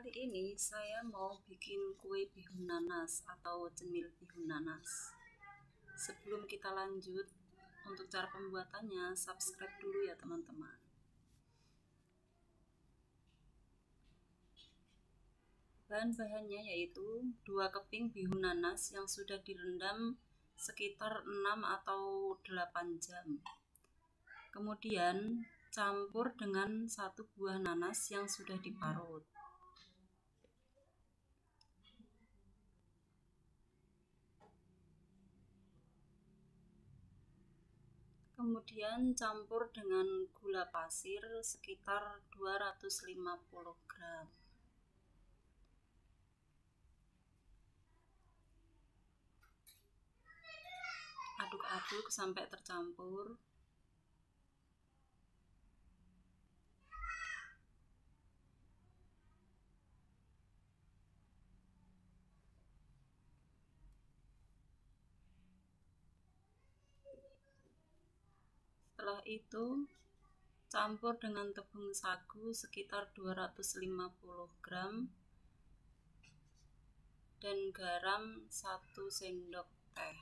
Kali ini saya mau bikin kue bihun nanas atau cemil bihun nanas. Sebelum kita lanjut, untuk cara pembuatannya, subscribe dulu ya teman-teman. Bahan-bahannya yaitu 2 keping bihun nanas yang sudah direndam sekitar 6 atau 8 jam. Kemudian campur dengan satu buah nanas yang sudah diparut. Kemudian campur dengan gula pasir sekitar 250 gram. Aduk-aduk sampai tercampur. Setelah itu, campur dengan tepung sagu sekitar 250 gram dan garam 1 sendok teh.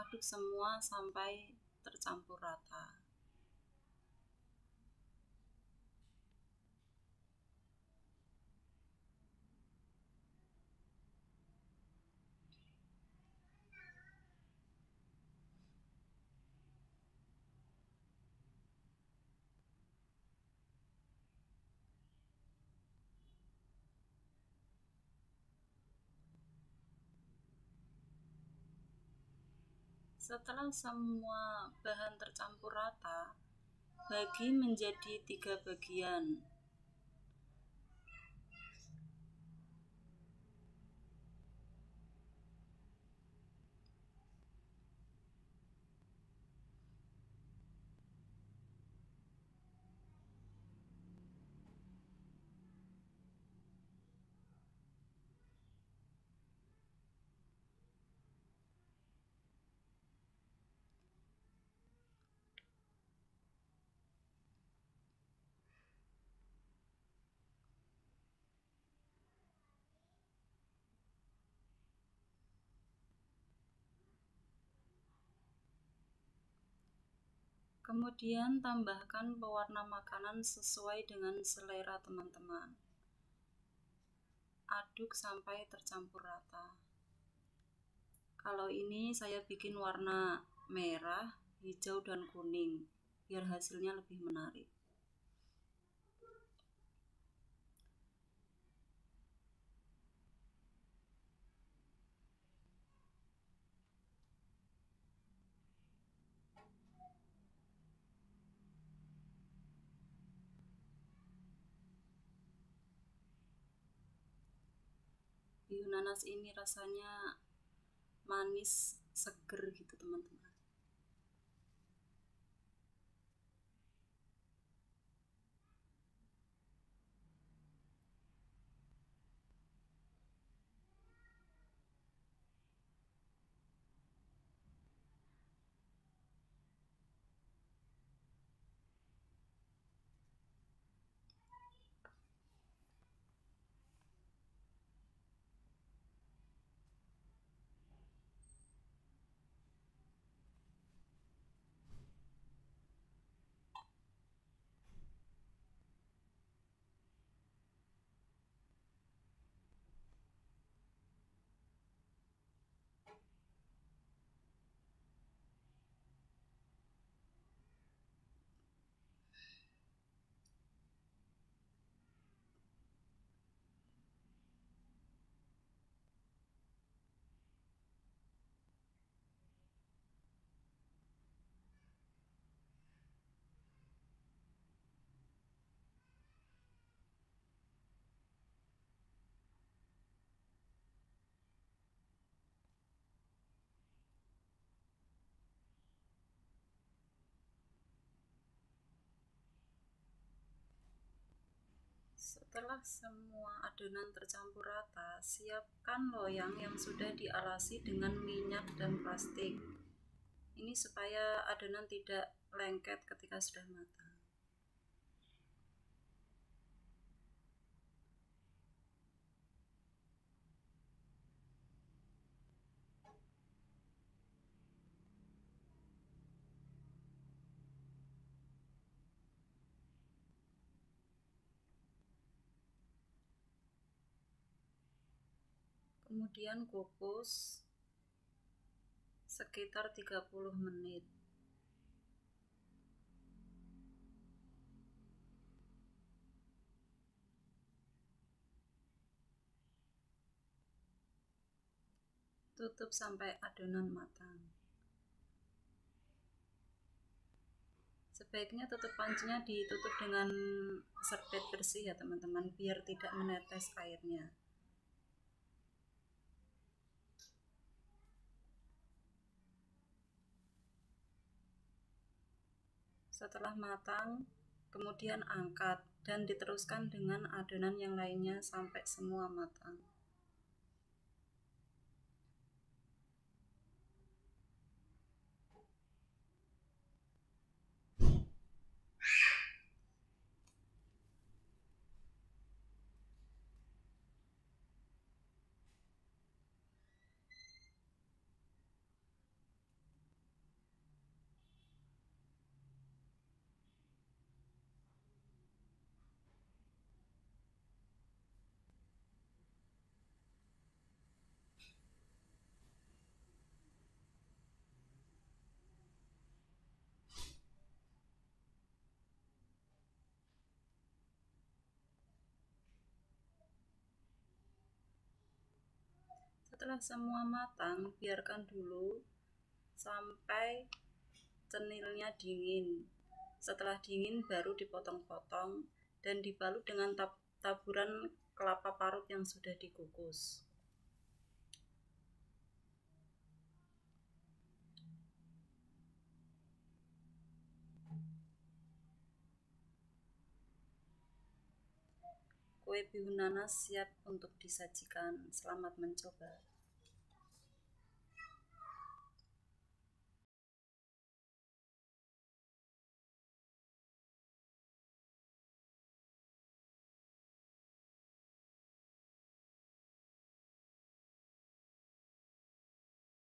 Aduk semua sampai tercampur rata. Setelah semua bahan tercampur rata, bagi menjadi tiga bagian. Kemudian tambahkan pewarna makanan sesuai dengan selera teman-teman. Aduk sampai tercampur rata. Kalau ini saya bikin warna merah, hijau, dan kuning biar hasilnya lebih menarik. Bihun nanas ini rasanya manis seger gitu teman-teman Setelah semua adonan tercampur rata, siapkan loyang yang sudah dialasi dengan minyak dan plastik. Ini supaya adonan tidak lengket ketika sudah matang. Kemudian kukus sekitar 30 menit. Tutup sampai adonan matang. Sebaiknya tutup pancinya ditutup dengan serbet bersih ya teman-teman biar tidak menetes airnya Setelah matang, kemudian angkat dan diteruskan dengan adonan yang lainnya sampai semua matang. Setelah semua matang, biarkan dulu sampai cenilnya dingin. Setelah dingin baru dipotong-potong dan dibalut dengan tab taburan kelapa parut yang sudah dikukus. Kue bihun nanas siap untuk disajikan. Selamat mencoba.